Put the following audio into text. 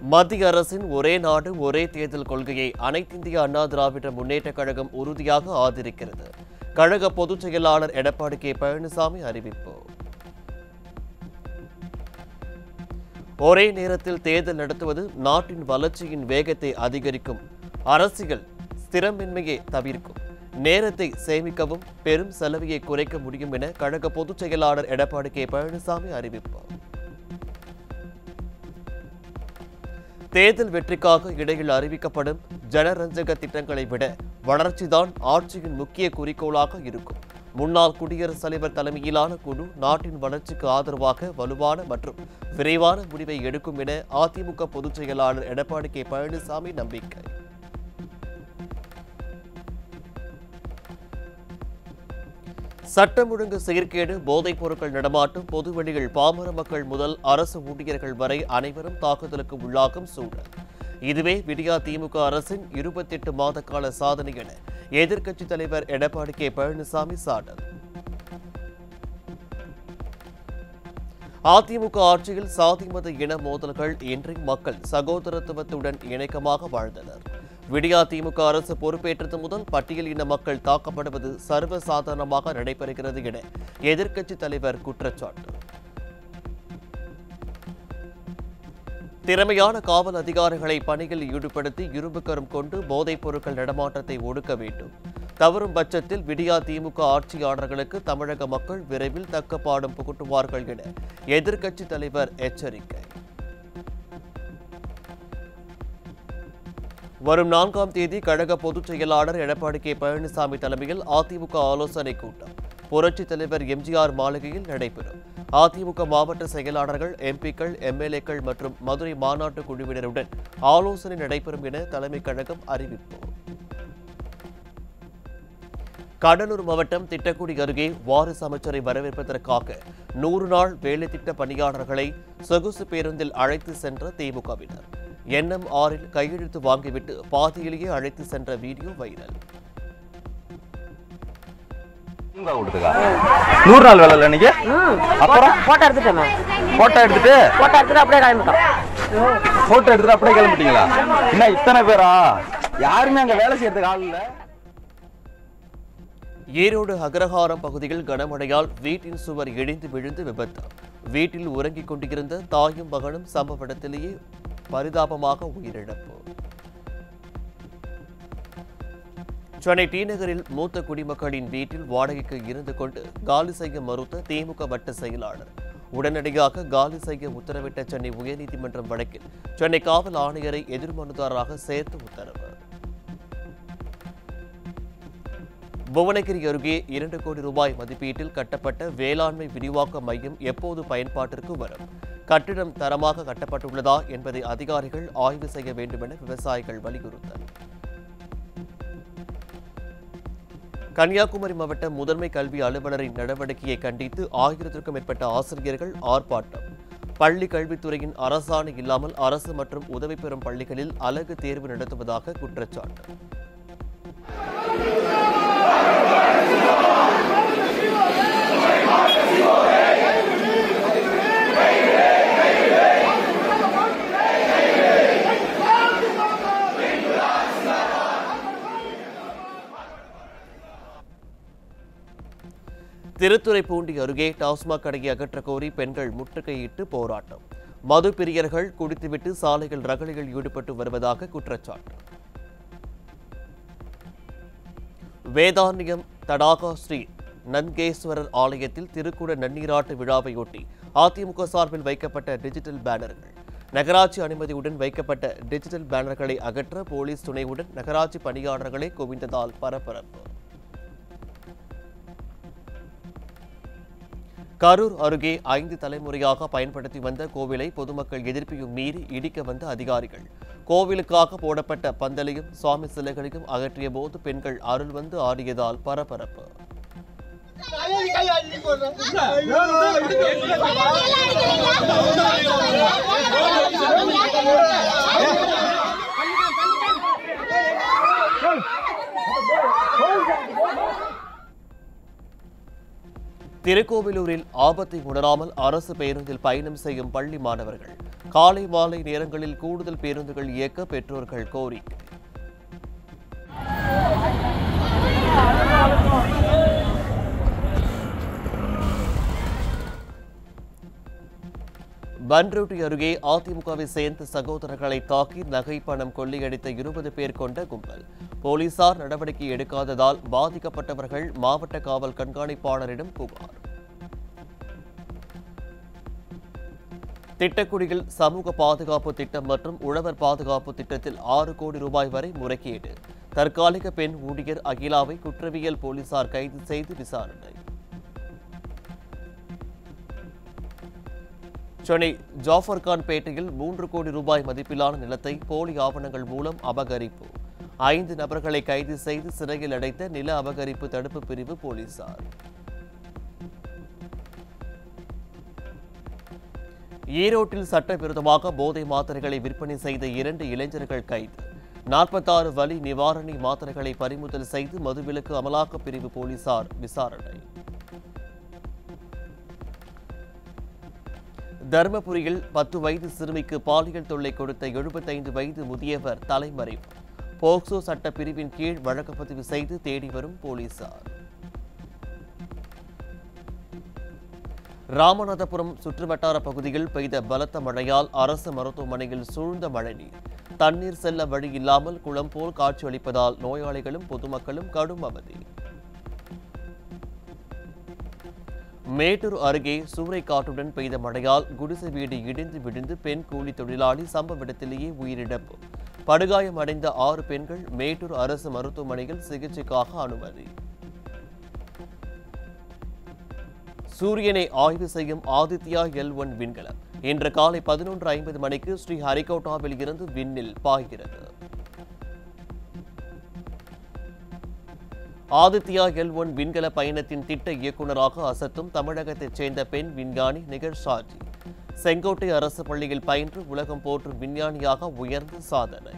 மத்திய அரசின் ஒரே நாடு ஒரே தேர்தல் கொள்கையை அனைத்திந்திய அண்ணா திராவிட முன்னேற்ற கழகம் உறுதியாக ஆதரிக்கிறது. கழக பொதுச் செயலாளர் எடப்பாடி கே. பழனிசாமி அறிவிப்பு. ஒரே நேரத்தில் தேர்தல் நடத்துவது நாட்டின் வளர்ச்சியின் வேகத்தை அதிகரிக்கும். அரசியல் ஸ்திரமின்மையை தவிர்க்கும். நேரத்தை சேமிக்கவும் பெரும் செலவையை குறைக்க முடியும் என கழக பொதுச் செயலாளர் எடப்பாடி கே. பழனிசாமி அறிவிப்பார் தேர்தல் வெற்றிக்காக இடையில் அறிவிக்கப்படும் ஜனரஞ்சக திட்டங்களை விட வளர்ச்சிதான் ஆட்சியின் முக்கிய குறிக்கோளாக இருக்கும். முன்னாள் குடியரசுத் தலைவர் தலைமையிலான குழு நாட்டின் வளர்ச்சிக்கு ஆதரவாக வலுவான மற்றும் விரைவான முடிவை எடுக்கும் என அதிமுக பொதுச் செயலாளர் எடப்பாடி கே பழனிசாமி நம்பிக்கை. சட்டம் ஒழுங்கு சீர்கேடு போதைப் பொருட்கள் நடமாட்டம் பொதுவெளியில் பாமர மக்கள் முதல் அரசு ஊழியர்கள் வரை அனைவரும் தாக்குதலுக்கு உள்ளாகும் சூழல். இதுவே விடியா திமுக அரசின் இருபத்தெட்டு மாத கால சாதனை என எதிர்க்கட்சித் தலைவர் எடப்பாடி கே. பழனிசாமி சாடல் அதிமுக ஆட்சியில் சாதி மத இன மோதல்கள் இன்றி மக்கள் சகோதரத்துவத்துடன் இணக்கமாக வாழ்ந்தனர். விடியா திமுக அரசு பொறுப்பேற்றது முதல் பட்டியல் இன மக்கள் தாக்கப்படுவது சர்வசாதாரணமாக நடைபெறுகிறது என எதிர்க்கட்சித் தலைவர் குற்றச்சாட்டு. திறமையான காவல் அதிகாரிகளை பணியில் ஈடுபடுத்தி இரும்புக்கரம் கொண்டு போதைப் பொருட்கள் நடமாட்டத்தை ஒடுக்க வேண்டும். தவறும் பட்சத்தில் விடியா திமுக ஆட்சியாளர்களுக்கு தமிழக மக்கள் விரைவில் தக்க பாடம் புகட்டுவார்கள் என எதிர்க்கட்சித் தலைவர் எச்சரிக்கை. வரும் நான்காம் தேதி கழக பொதுச் செயலாளர் எடப்பாடி கே. பழனிசாமி தலைமையில் அதிமுக ஆலோசனைக் கூட்டம். புரட்சித் தலைவர் எம்ஜிஆர் மாளிகையில் நடைபெறும். அதிமுக மாவட்ட செயலாளர்கள் எம்பிக்கள் எம்எல்ஏக்கள் மற்றும் மதுரை மாநாட்டு குழுவினருடன் ஆலோசனை நடைபெறும் என தலைமைக் கழகம் அறிவிப்பு. கடலூர் மாவட்டம் திட்டக்குடி அருகே வாரிசு அமைச்சரை வரவேற்பதற்காக நூறு நாள் வேலை திட்ட பணியாளர்களை சொகுசு பேருந்தில் அழைத்து சென்ற திமுகவினர். என்எம் ஆறில் கையெழுத்து வாங்கிவிட்டு பாதியிலேயே அழைத்து சென்ற வீடியோ வைரல். நூறு நாள் வேலை இல்லை இன்னைக்கு அப்புறம்? போட்டோ எடுத்துட்டோமே போட்டோ எடுத்துட்டு? போட்டோ எடுத்துட்டு அப்படியே கிளம்பிட்டோம். போட்டோ எடுத்துட்டு அப்படியே கிளம்பிட்டீங்களா? என்ன இத்தனை பேரா? யாருமே அங்க வேலை செய்யறதுக்கு ஆள் இல்ல. ஈரோடு அக்ரஹாரம் பகுதியில் கனமழையால் வீட்டின் சுவர் இடிந்து விழுந்து விபத்து. வீட்டில் உறங்கிக் கொண்டிருந்த தாயும் மகனும் சம்பவ இடத்திலேயே பரிதாபமாக உயிரிழப்பு. சென்னை டி நகரில் மூத்த குடிமக்களின் வீட்டில் வாடகைக்கு இருந்து கொண்டு காலி செய்ய மறுத்த திமுக வட்ட செயலாளர். உடனடியாக காலி செய்ய உத்தரவிட்ட சென்னை உயர்நீதிமன்றம் வழக்கில் சென்னை காவல் ஆணையரை எதிர்மனுதாரராக சேர்த்து உத்தரவு. புவனகிரி அருகே இரண்டு கோடி ரூபாய் மதிப்பீட்டில் கட்டப்பட்ட வேளாண்மை விரிவாக்க மையம் எப்போது பயன்பாட்டிற்கு வரும்? கட்டிடம் தரமாக கட்டப்பட்டுள்ளதா என்பதை அதிகாரிகள் ஆய்வு செய்ய வேண்டும் என விவசாயிகள் வலியுறுத்தல். கன்னியாகுமரி மாவட்ட முதன்மை கல்வி அலுவலரின் நடவடிக்கையை கண்டித்து ஆயிரத்திற்கும் மேற்பட்ட ஆசிரியர்கள் ஆர்ப்பாட்டம். பள்ளி கல்வித்துறையின் அரசாணை இல்லாமல் அரசு மற்றும் உதவி பெறும் பள்ளிகளில் அலகு தேர்வு நடத்துவதாக குற்றச்சாட்டு. திருத்துறைப்பூண்டி அருகே டாஸ்மாக் கடையை அகற்ற கோரி பெண்கள் முற்றுகையிட்டு போராட்டம். மது பிரியர்கள் குடித்துவிட்டு சாலைகள் ரகளையில் ஈடுபட்டு வருவதாக குற்றச்சாட்டு. வேதாந்தியம் தடாகா ஸ்ரீ நன்கேஸ்வரர் ஆலயத்தில் திருக்குட நன்னீராட்டு விழாவையொட்டி அதிமுக சார்பில் வைக்கப்பட்ட டிஜிட்டல் பேனர்கள். நகராட்சி அனுமதியுடன் வைக்கப்பட்ட டிஜிட்டல் பேனர்களை அகற்ற போலீஸ் துணையுடன் நகராட்சி பணியாளர்களை குவிந்ததால் பரபரப்பு. கரூர் அருகே ஐந்து தலைமுறையாக பயன்படுத்தி வந்த கோவிலை பொதுமக்கள் எதிர்ப்பையும் மீறி இடிக்க வந்த அதிகாரிகள். கோவிலுக்காக போடப்பட்ட பந்தலையும் சுவாமி சிலைகளையும் அகற்றிய போது பெண்கள் அருள் வந்து ஆடியதால் பரபரப்பு. திருக்கோவிலூரில் ஆபத்தை உணராமல் அரசு பேருந்தில் பயணம் செய்யும் பள்ளி மாணவர்கள். காலை மாலை நேரங்களில் கூடுதல் பேருந்துகள் இயக்க பெற்றோர்கள் கோரிக்கை பன்ருட்டி அருகே அதிமுகவை சேர்ந்த சகோதரர்களை தாக்கி நகை பணம் கொள்ளையடித்த இருபது பேர் கொண்ட கும்பல். போலீசார் நடவடிக்கை எடுக்காததால் பாதிக்கப்பட்டவர்கள் மாவட்ட காவல் கண்காணிப்பாளரிடம் புகார். திட்டக்குடியில் சமூக பாதுகாப்பு திட்டம் மற்றும் உழவர் பாதுகாப்பு திட்டத்தில் ஆறு கோடி ரூபாய் வரை முறைகேடு. தற்காலிக பெண் ஊழியர் அகிலாவை குற்றவியல் போலீசார் கைது செய்து விசாரணை. சென்னை ஜாஃபர்கான் பேட்டையில் மூன்று கோடி ரூபாய் மதிப்பிலான நிலத்தை போலி ஆவணங்கள் மூலம் அபகரிப்பு. ஐந்து நபர்களை கைது செய்து சிறையில் அடைத்த நில அபகரிப்பு தடுப்பு பிரிவு போலீசார். ஈரோட்டில் சட்டவிரோதமாக போதை மாத்திரைகளை விற்பனை செய்த இரண்டு இளைஞர்கள் கைது. நாற்பத்தாறு வலி நிவாரணி மாத்திரைகளை பறிமுதல் செய்து மதுவிலக்கு அமலாக்கப் பிரிவு போலீசார் விசாரணை. தருமபுரியில் பத்து வயது சிறுமிக்கு பாலியல் தொல்லை கொடுத்த எழுபத்தைந்து வயது முதியவர் தலைமறைவு போக்சோ சட்டப்பிரிவின் கீழ் வழக்கு பதிவு செய்து தேடி வரும் போலீசார். ராமநாதபுரம் சுற்றுவட்டார பகுதியில் பெய்த பலத்த மழையால் அரசு மருத்துவமனையில் சூழ்ந்த மழைநீர். தண்ணீர் செல்ல வழி இல்லாமல் குளம் போல் காட்சியளிப்பதால் நோயாளிகளும் பொதுமக்களும் கடும் அவதி. மேட்டூர் அருகே சூறைக்காற்றுடன் பெய்த மழையால் குடிசை வீடு இடிந்து விழுந்து பெண் கூலி தொழிலாளி சம்பவ இடத்திலேயே உயிரிழப்பு. படுகாயமடைந்த ஆறு பெண்கள் மேட்டூர் அரசு மருத்துவமனையில் சிகிச்சைக்காக அனுமதி. சூரியனை ஆய்வு செய்யும் ஆதித்யா எல் ஒன் விண்கலம். இன்று காலை பதினொன்று ஐம்பது மணிக்கு ஸ்ரீ ஹரிகோட்டாவில் இருந்து விண்ணில் பாய்கிறது. ஆதித்யா எல் ஒன் விண்கல பயணத்தின் திட்ட இயக்குநராக அசத்தும் தமிழகத்தைச் சேர்ந்த பெண் விஞ்ஞானி நிகர் ஷாஜி. செங்கோட்டை அரசு பள்ளியில் பயின்று உலகம் போற்றும் விஞ்ஞானியாக உயர்ந்து சாதனை.